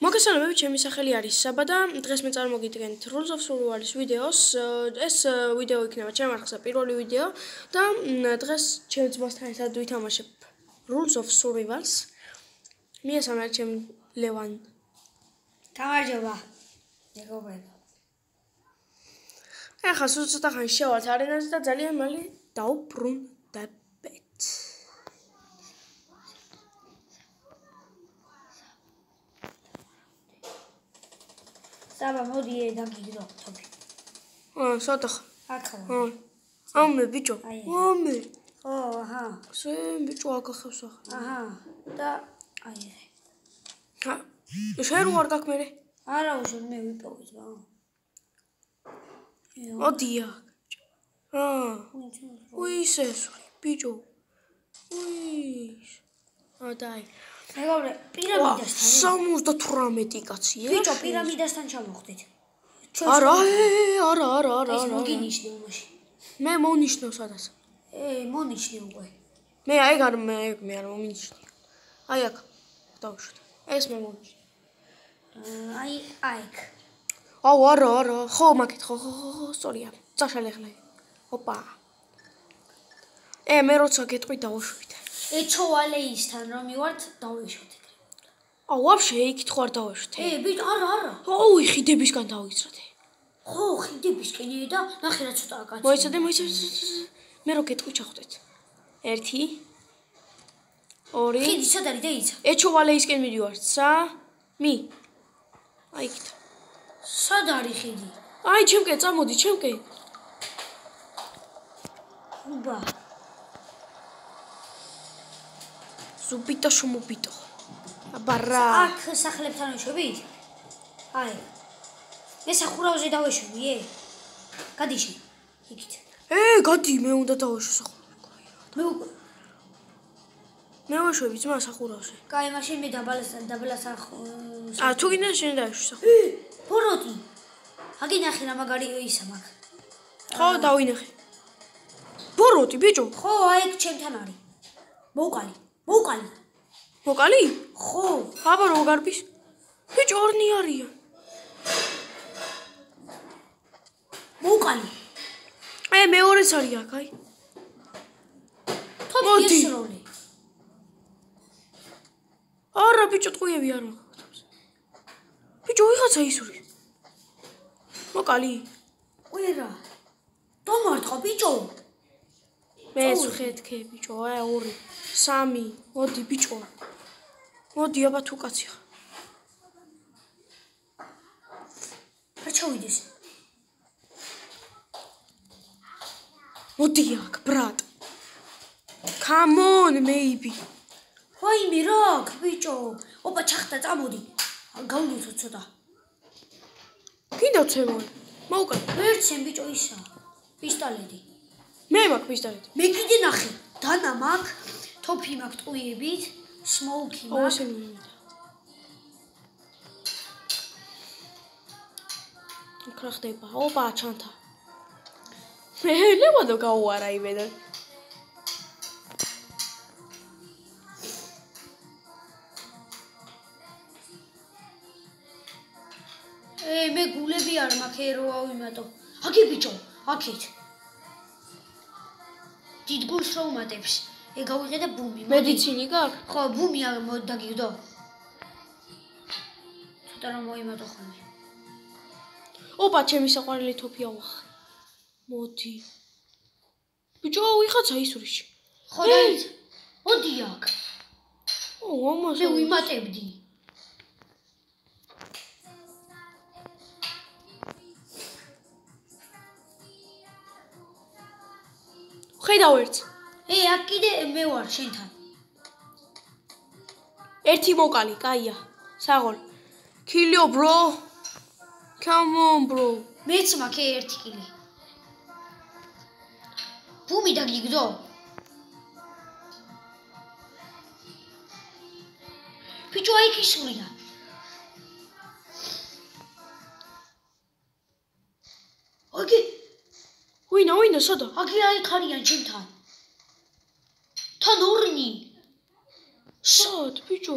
მოგესალმებით, ჩემი სახელი არის საბა და დღეს მე წარმოგიდგენთ Rules of Survival-ის ვიდეოს. ეს ვიდეო იქნება ჩემ არხზე პირველი ვიდეო და დღეს ჩემ ძმასთან ერთად ვითამაშებ Rules of Survival-ს. მიესალმა ჩემ ლევან. გამარჯობა. მეგობრებო. ახლა სულ ცოტა ხანი შევართ არენაზე და ძალიან მალე დაუბრუნდებ. საბა მოდი ე დაგიგდო თოფი აა სადა ახლა აა ამე ბიჭო ამე ო აჰა სე ბიჭო აკახავს ახლა აჰა და აი ხა შენ რო არ გაქვს მე არა უშენ მე ვიპოვეთ რა ოდია აა უისე სული ბიჭო უის აა დაი მეგობრე, პირამიდასთან 78 კაცია. ბიჭო, პირამიდასთან ჩამოვხდით. არა, არა, არა, არა. ეს მოგინიშნე უმაში. მე მონიშნო სადაც. ე, მონიშნე უკვე. მე აი გარ მე მე არ მონიშნე. აი აქ. დავუშვით. ეს მე მონიშნე. აი, აიქ. აუ, არა, არა. ხო, მაგით, ხო, ხო, ხო, სწორია. წაშალე ხლე. ოპა. ე, მე როცა გეტყვი დავუშვით. ეჩოვალეისთან რომ მივართ დავეშოთ ეგრე. აუ, ვაფშე იქით ხარ დავეშოთ. ე, ბიჭ, არა, არა. აუ, ხიდებისგან დავიცრათე. ხო, ხიდებისკენ და ნახე რა ცოტა კაცი. მოიცადე, მოიცადე. მე რო გეტყვი ჩახდეთ. 1 2 ხიდი სად არის და იცა? ეჩოვალეისკენ მიდივართ, სა? მი. აი იქით. სად არის ხიდი? აი, ჩემკენ წამოდი, ჩემკენ. უბა. ზუბიტო შუმუბიტო. აბარა. აქ სახლებთან ვიშვებით? აი. მე სახურავზე დავეშვი, ე? გადიში. იქით. ე, გადი, მე უნდა დავეშვი სახურავზე. მე მე ვეშვები ძმა სახურავზე. კაი, მაშინ მე დაბალას დაბალა სახ ა თუ გინდა შენ დაეშვი სახურავზე. ბოროტი. აგი ნახე რა მაგარი ისა მაგ. ხო, დავინახე. ბოროტი, ბიჭო. ხო, აი ეგ ჩემთან არის. მოუკალი. მოკალი. მოკალი? ხო. აბა რო გარბის? ბიჭო ორნი არიან. მოკალი. ე მეორეც არის აქ, აი. მოდი. არა ბიჭო ტყუები არ მაქვს. ბიჭო ვიღაცა ისური. მოკალი. უერა. დომარტყო ბიჭო. მე ხედქე ბიჭო, აი ორი. სამი, მოდი ბიჭო. მოდი აბა თუ კაცი ხარ. რა ჩავიდეს? მოდი აქ, ბრატ. Come on, maybe. ვაი მე რაკ, ბიჭო. ოპა ჩახტა წამოდი. გავლუცო ცოტა. კიდევ ცემონ. მოუკან. ვერცენ ბიჭო ისა. პისტოლეტი. მე მაქვს პისტოლეტი. მე კიდე ნახე. დანა მაქვს. თოფი მაქვს ტყუიებით, სმოუკი მაქვს. იქ ხდება. ოპა, ჩანთა. მე ლევადო გაუარა იმენა. ე მე გულები არ მაქვს ერო ავიმატო. აკი ბიჭო, აკით. დიდ გულს რო უმატებს. ე გავიღე და ბუმი. მედიცინი გაქვს? ხო, ბუმი არ მოდაგიგდო. ცოტა რომ მოიმატო ხოლმე. ოპა, ჩემი საყვარელი თოფია ვახ. მოდი. ბიჭო, ვიღაცა ისურიში. ხო, დაიც. მოდი აქ. ო, ამას მე ვიმატებდი. ხედავ ერთს. ე, აქ კიდე მე ვარ შენთან. ერთი მოკალი, კაია. საღოლ. Kill bro. Come on bro. მეც მაქვს ერთი კილი. ბუმი დაგიგდო? ბიჭო, აი ქისურია. ოკეი. ვინა, ვინა, სადა? აგი აი ხარიან ჩემთან. თან ორნი. სად, ბიჭო?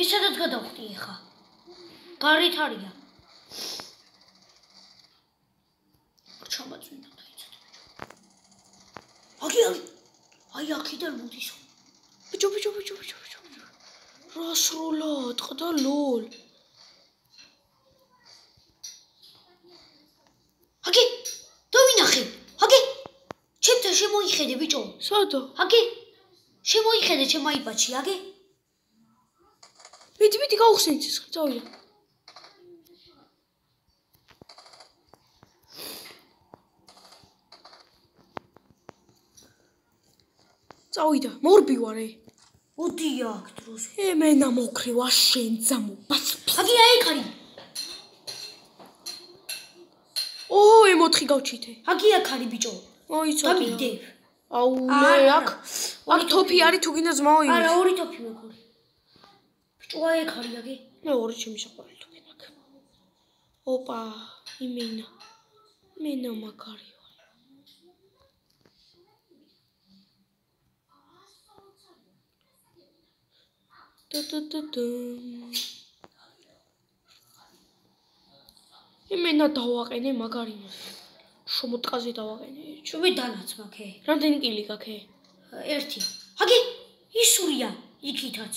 ის სადაც გადავხტი ხა? გარეთ არია. ჩამაწვინა და იცით. აგი აი აქიდან მოდის. ბიჭო ბიჭო ბიჭო ბიჭო ბიჭო. რა სრულად ყდა ლოლ. აგი დავინახე. აგი ჩემთან შემოიხედე ბიჭო. სადა? აგი შემოიხედე ჩემ აიპადში აგი. მიდი მიდი გავხსენით ეს წავიდა. წავიდა. მორბი ვარე. მოდი აქ დროს. ემენა მოკრივა შენ ძამობას. აგი აი ხარი. ო, ემოთხი გავჩითე. აგი აქ არის ბიჭო. მოიცოდი. გამიდე. აუ, მე აქ აქ თოფი არის თუ გინდა ზმაო იმის. არა, ორი თოფი მეკური. აი აქ არის აგი. მე ორი ჩემი საყვარელი თოფი მაქვს. ოპა, იმენა. მენა მაგარი. იმენა დავაყენე მაგარი შომოტყაზე დავაყენე. ჩუმე დანაც მაქე რამდენი კილი გაქე ერთი. აგი ისურია იქითაც.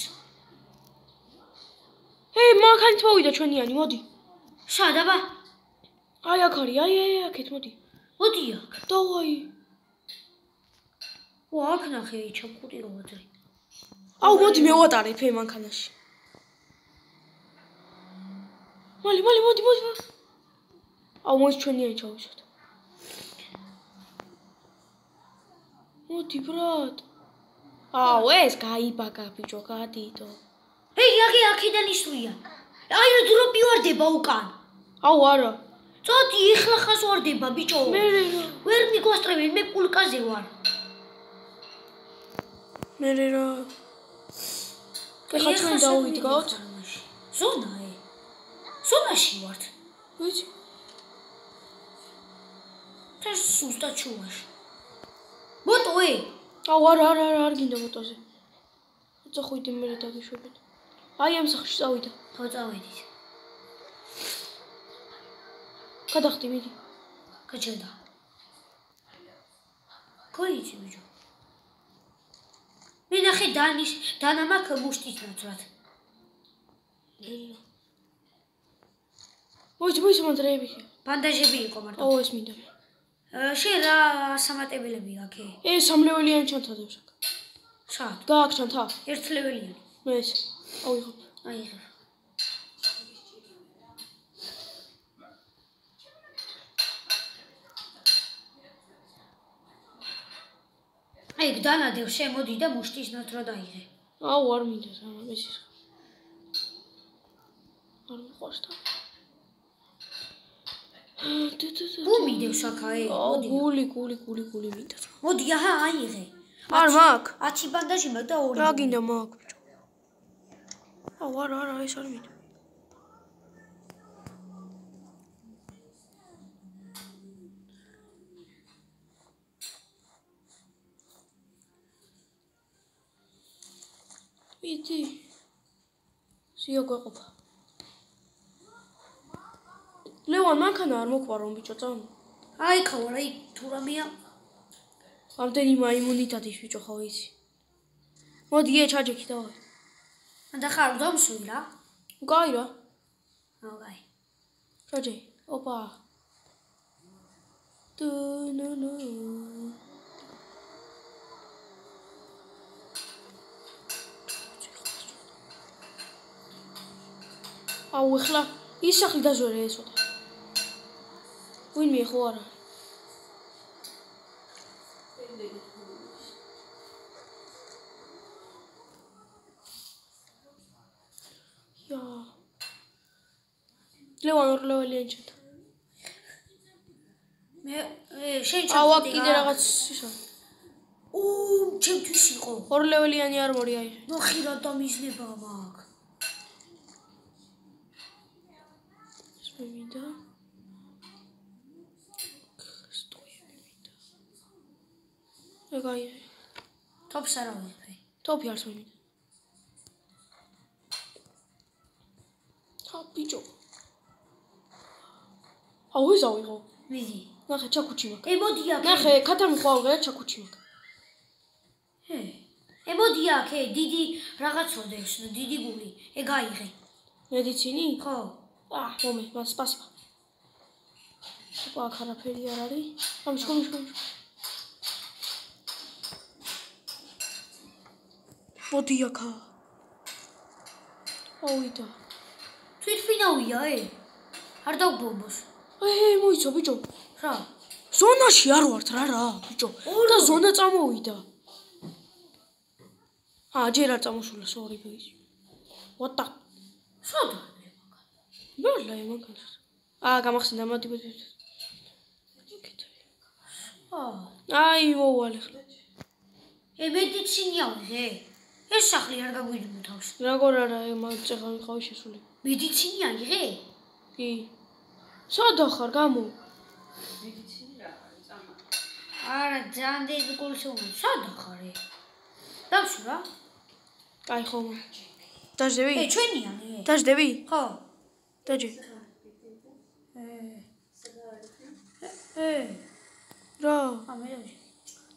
ჰე მანქანით მოვიდა ჩვენიანი მოდი. სად აბა აი აქ არის აი აი აქეთ მოდი. მოდი აქ. დავაი ო აქ ნახე ჩამკუტი რომ ვაძრი აუ მოდი მევატარე ფე მანქანაში. მალი მალი მოდი მოდი აუ მოდი ჩვენიანი ჩავიშოთ მოდი ბრატ აუ ეს გაიბაგა ბიჭო გადიდო ეი აგი აქედან ისვრია აი რა დროპი ვარდება უკან აუ არა წოდი ეხლა ხას ვარდება ბიჭო მე ვერ მიგოსტრები მე პულკაზე ვარ მე რა ეხლა ჩვენ დავიდგავთ. ზონაე. ზონაში ვართ. ვიცი. და სუსტა ჩუვაში. მოტოე. აუ არა არა არა არ გინდა მოტოზე. წახვიდე მე დაგიშვებეთ. აი ამ სახში წავიდა. ხო წავედით. გადახდი მიდი. გაჩერდა. კოიცი ბიჭო. მე ნახე დანის დანამაკ მუშტის ნაცვლად. მოიცი მოიცი მონტრეები. ბანდაჟები იყო მარტო. ო ეს მინდა. შენ რა სამატებელები აქე? ე სამლეველიანი ჩანთადებს აქ. სად? გააკ ჩანთა? ერთლეველიანი. მე ეს. აუ იღო. აი იღო. აი დანადევ შემოდი და მუშტის ნათრო დაიღე. აუ არ მინდა სამა ეს ის. არ მიყვარს და. ბუ მიდევ საქაე? მოდი. გული გული გული გული მინდა. მოდი აჰა აიღე. არ მაქვს. 10 ბანდაჟი მაქვს და 2. რა გინდა მაქვს ბიჭო? აუ არა არა ეს არ მინდა. მიდი. სიო გვეყოფა. ლევან მანქანა არ მოყვარონ ბიჭო წამ. აი ხარ აი თუ რამეა. ამდენი მაიმუნიტეტის ბიჭო ხო იცი. მოდი ე ჩაჯექი დავა. ანდა ხარ დამსვი რა. გაი რა. ოგაი. ჩაჯე. ოპა. დუ ნუ ნუ. აუ ეხლა ის სახლი დაზვერე ესოთა ვინმე ხო არა. ია ლევან ორლეველი ენჩეთ მე შენ ჩა აუ აქ კიდე რაღაც ისა ო ჩემთვის იყო. ორლეველიანი არმორი აი ნახი რა დამიზნება მაგ მინდა სტოები მინდა ეგაი ტოპს არა ვიყე ტოპი არს მინდა ბიჭო. აუ ეს ავიღო. მიდი. ნახე ჩაკუჩი მაქვს. ე მოდი აქ. ნახე ქათამი ხო ავიღე ჩაკუჩი მაქვს. ე. ე მოდი აქ, ე დიდი რაღაცოდეს, დიდი გული. ე გაიღე. მედიცინი? ხო. აა, მომე, მას სპასიბა. ოპა, აქ არაფერი არ არის. ამის ხომ ხომ. მოდი აქა. აუიდა. თვითფინავია, ე. არ დაუბომბოს. ეე, მოიცო ბიჭო. რა? ზონაში არ ვართ რა რა, ბიჭო. და ზონა წამოვიდა. აა, ჯერ არ წამოსულა, sorry, ბიჭო. What the? სადა? ბოლა იმაგას. აა, გამახსენდა, მოდი, მოდი. აა. აი, მოვალე ხლა. ე მედიცინი ავიღე. ეს სახლი არ გაგვიძუ თავს. როგორ არა მაგ წეღა ვიყავი შესული. მედიცინია იღე? კი. სად ხარ გამო? მედიცინია წამა. არა, ძალიან დიდი კურსი სად ხარ? დავსვი რა. კაი ხომ. დაждები? ე ჩვენია. დაждები? ხო. დაждე. ე. ე. რა? ამეროში.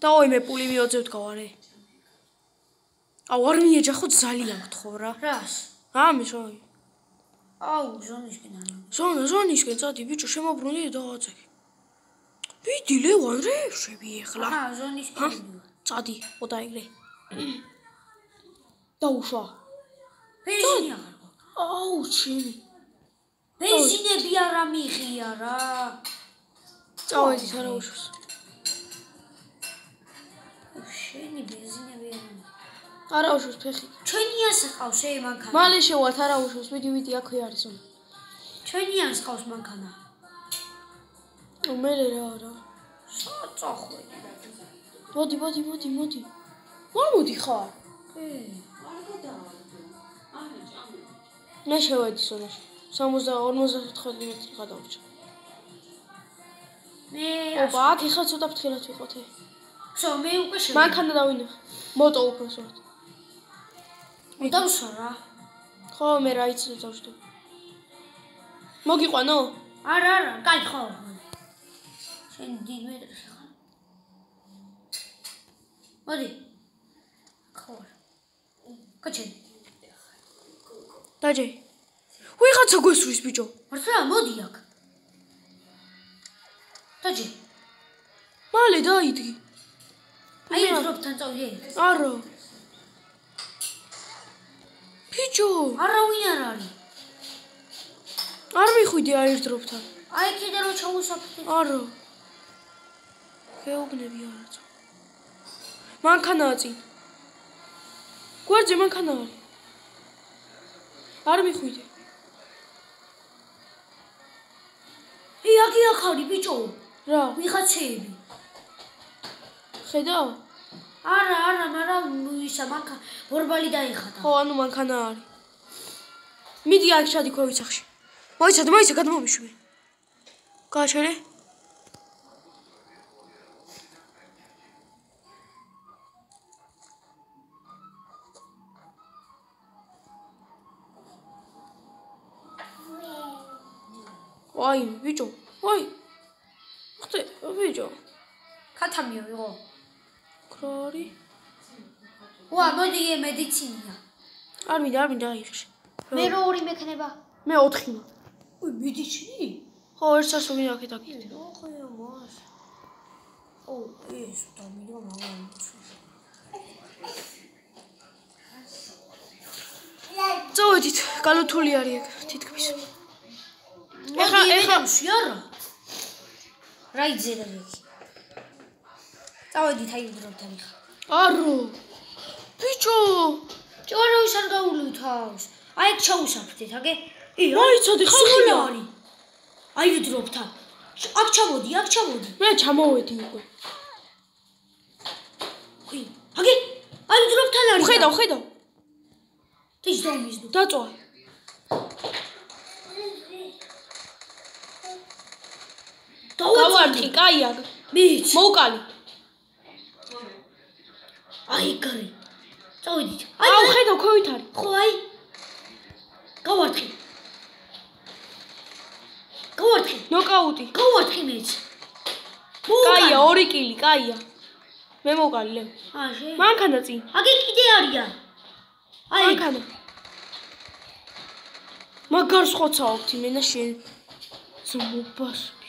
და ოიმე პული მიოძევთ გავარე. აუ არ მიეჯახო ძალიან გთხოვ რა. რას? ამის აი. აუ, ზონისკენ არა. ზონა ზონისკენ წადი ბიჭო შემოbrunდი და დააწექი. ვიდი ლევან რე შევი ეხლა. აჰა, ზონისკენ. წადი ოდაიგრე. დაუშვა. ბენზინი აღარ გვაქვს. აუ ჩემი. ბენზინები არა მიღია რა. წავედი სარაუშოს. შენი ბენზინები არა. არაუშოს ფეხი. ჩვენიანს ყავს ე მანქანა. მალე შევათ არაუშოს, ვიდი ვიდი აქვე არის ზონა. ჩვენიანს ყავს მანქანა. მე რა არა. საწოხვე. მოდი, მოდი, მოდი, მოდი. მარ მოდი ხარ. ე. მე შევედი ზონაში. 60-54 მეტრი გადავჭა. მე ოპა, აქ ეხლა ცოტა ფრთხილად ვიყოთე. სო მე უკვე შე. მანქანა დავინახე. მოტო უბრალოდ. დავსვა რა. ხო, მე რა იცი დავშტო. მოგიყვანო? არა, არა, კაი ხო. შენ დიდ მეტრში ხარ. მოდი. ხო. კაჩე. დაჯე. ვიღაცა გვესვრის ბიჭო. მართლა მოდი აქ. დაჯე. მალე დაიდგი. აი დროპთან წავიდე. არა. ბიჭო, არავინ არ არის. არ მიხვიდე აირდროპთან. აი კიდე რო ჩავუსაფრთხე. არა. გეუბნები არაც. მანქანაა წინ. გვერდზე მანქანა არის. არ მიხვიდე. ე აგი ახალი ბიჭო. რა? ვიღაცეები. ხედავ? არა, არა, მაგრამ ისა მანქა ბორბალი დაიხატა. ხო, ანუ მანქანა არის. მიდი აქ ჩადი ქვევით სახში. მოიცადე, მოიცადე, გადმომიშვი. გააჩერე? ვაი, ბიჭო, ვაი. ხტე, ბიჭო. ქათამიო იყო. კრარი. ვა, მოდი ე მედიცინია. არ მინდა, არ მინდა აიღე. მე რო ორი მექნება. მე 4 მა. უი, მედიცინი? ხო, ერთ სასო მინდა აქეთ აქეთ. ოხეო, მას. ო, ეს დამიდო მაგალითად. წავედით, გალოთული არის ეგ, თითქმის. ეხა ეხა- ეხა შეარა. რა იძერა იქ. წავედით აი დროპთან ხა. არო. ბიჭო, ჭოროვის არ გაულვითავს. აი ეგ ჩაუსაფრთით, აგე? ი, მოიცადე, ხალხი სულ რა. არის. აი დროპთან. აქ ჩამოდი, აქ ჩამოდი. მე ჩამოვედი უკვე. ი, აგე? აი დროპთან არის. ხედავ, ხედავ. დის დამიზდო. დაწვა. გავარტყი, კაი აქ. მიც. მოუკალი. აი გარი. წავედით. აუ, ხედავ, ქვევით არის. ხო აი. გავარტყი. გავარტყი. ნოკაუტი. გავარტყი მეც. კაია, ორი კილი, კაია. მე მოვყალი ლევ. აშე. მანქანა წინ. აგი კიდე არიან. აი, მანქანა. მაგარს ხოცაობთ იმენა შენ. ზმობას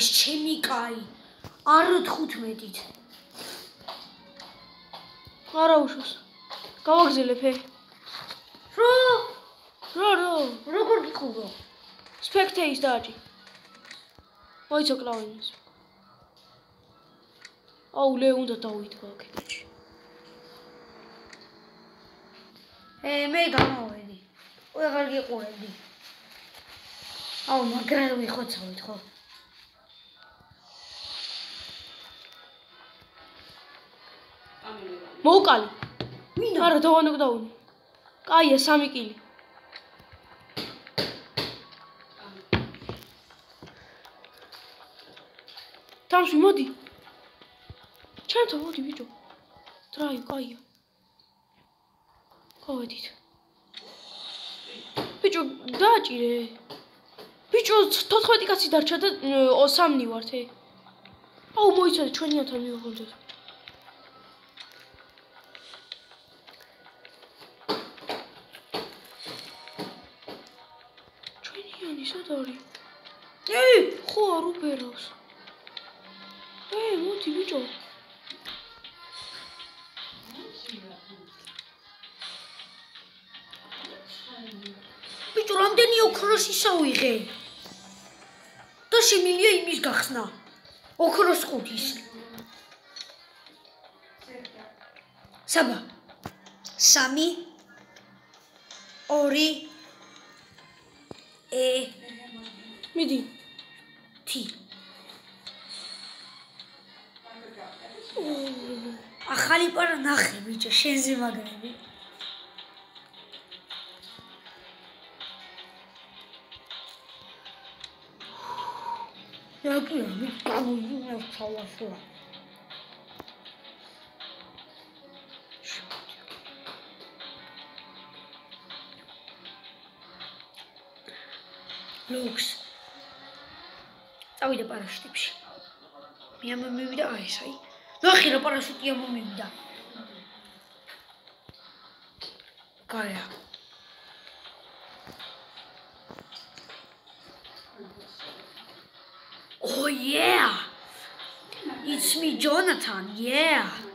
მოკალეს ჩემი კაი. არ 15-ით. არა უშოს. გავაგზელებ ე. რო, რო რო. როგორ გიყურო? სპექტეის დააჭი. მოიცო კლავინს. აუ ლე უნდა დავიდგა აქეთში. ე მე გამოვედი. ვეღარ გიყურებდი. აუ მაგრა ვიხოცავით ხო? მოუკალი. მინდა არა დავანო დავუნი. კაია სამი კილი. თამში მოდი. ჩემთო მოდი ბიჭო. დრაი კაია. გავედით. ბიჭო დააჭირე. ბიჭო 14 კაცი დარჩა და 3 ვართ ე. აუ მოიცადე ჩვენიანთან მივიღოთ. ჩვენიანი სად არის? ე, ხო არ უფერავს. ე, მოდი ბიჭო. ბიჭო რამდენი ოქროსი საუიღე? და შემილია იმის გახსნა. ოქროს ხუთის. საბა. 3 2 ე მიდი. თი. ახალი პარა ნახე ბიჭო შენზე მაგრები. იაკი, მე გავიგე ჩავაშვა. ლუქს. წავიდე პარაშუტებში. მე ამ მივიდა აი ეს აი. ნახე რა პარაშუტი ამ მივიდა. გაია. Oh yeah. It's me Jonathan. Yeah.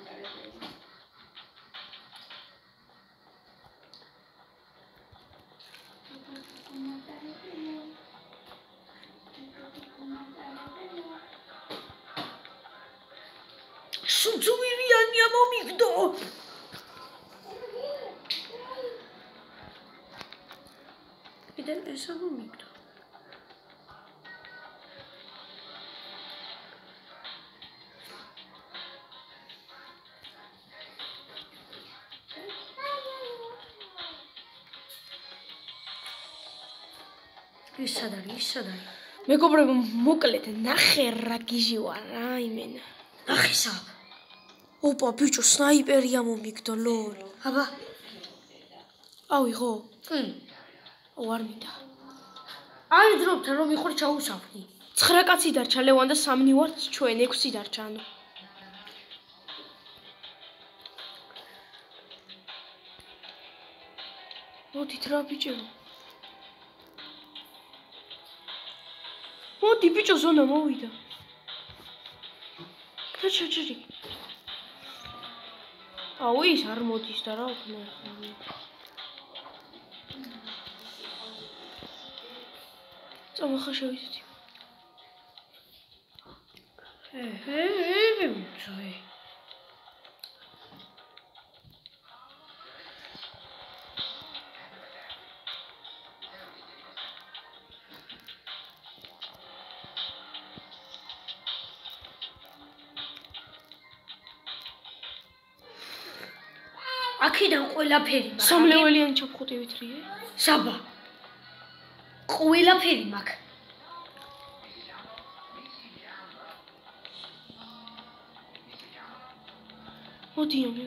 კიდე ეს ამომიგდო. ის სად არის? ის სად არის? მეგობრებო, მოკლედ ნახე რა გიჟი ვარ რა იმენა. ნახისა. ოპა, ბიჭო, სნაიპერი ამომიგდო, ლოლ. აბა. ავიღო. კი. აუ არ დროპთან რომ მიყურ ჩაუსაფრდი. 9 კაცი დარჩა ლევან და 3 ვართ ჩვენ 6 დარჩა ანუ. მოდით რა ბიჭო. მოდი ბიჭო ზონა მოვიდა. კაჩა ჯერი. აუ ის არ მოდის და რა უკნა. წამახა შევიდეთ. ეჰე, ეე. აქედან ყველაფერი მაქვს. სამლეველიანი ჩაფხუტივით რიე? საბა. ყველაფერი მაქვს. მოდი ამე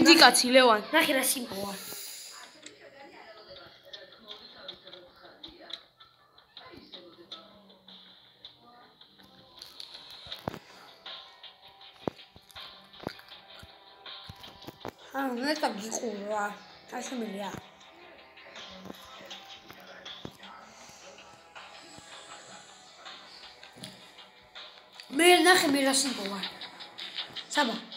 შვიდი კაცი ლევან. ნახე რა სიმბოა. აა, მე და გიყურა. ასმელია. მე ნახე მე რა სიმბოა. საბა.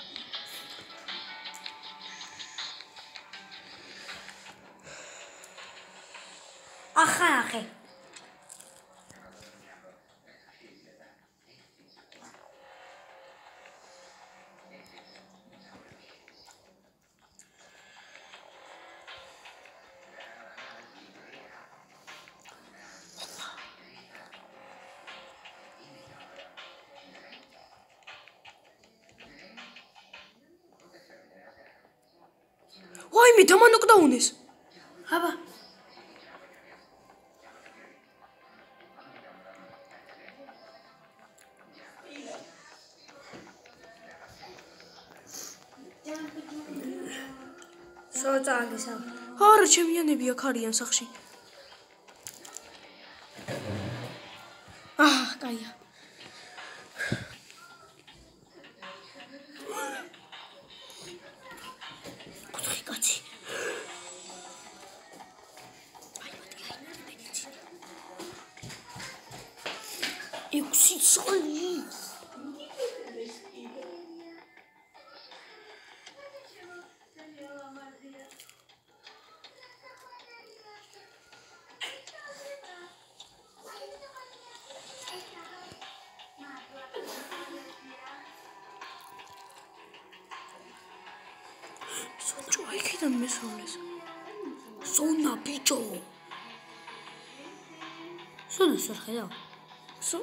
ნოკდაუნეს. აბა. სოწალისა. არა, ჩემიანები აქ არიან სახში. Mírenme sobre eso. Soy una picho. Soy un surgedor. Soy...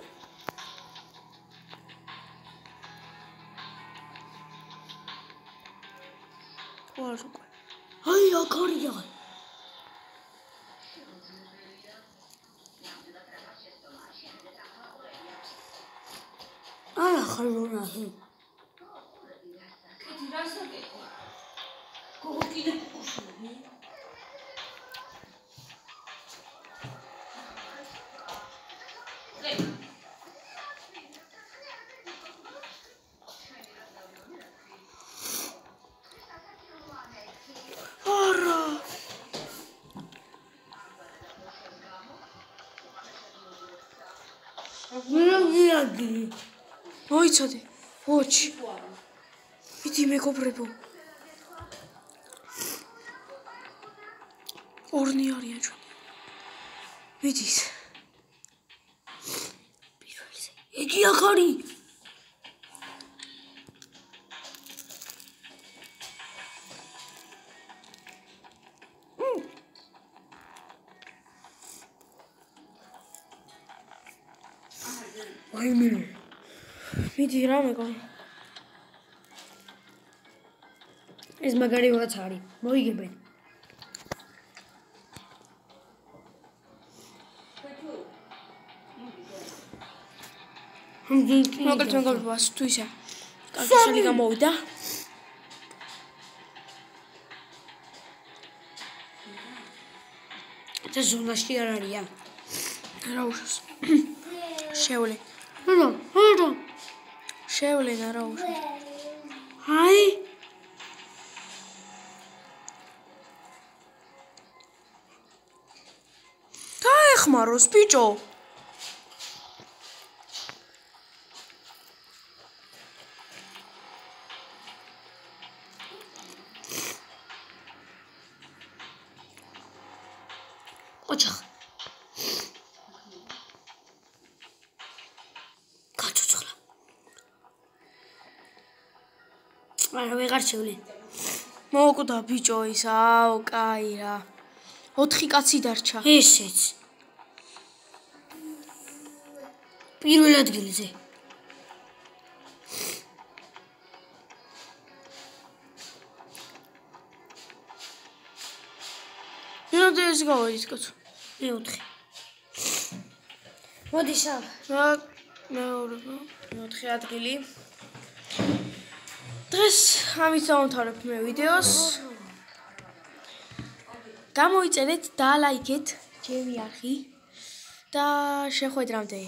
მიგიაგი. მოიცადე. ვოჩი. მიდი მეგობრებო. ორნი არიან ჩვენ. მიდით. პირველზე. იგი აქ მიდი რა მეგობრ. ეს მაგარი ვაც არის. მოიგებენ. მეგობრებო, ასე თუ ისე. კარგი ხელი გამოვიდა. და ზონაში არ არიან. რა უშავს. შევლე. არა, არა. შევლენა რა უშავს. აი. დაეხმაროს ბიჭო. არა ვეღარ შევლი. მოკვდა ბიჭო ის, აუ, კაი რა. 4 კაცი დარჩა. ესეც. პირველ ადგილზე. ნუ ეს გავიდით კაცო. მეოთხე. მოდი შავ. რა მეორე მეოთხე ადგილი. დღეს ამით დავამთავრებ მე ვიდეოს. გამოიწერეთ და ლაიქეთ ჩემი არხი და შეხვედრამდე.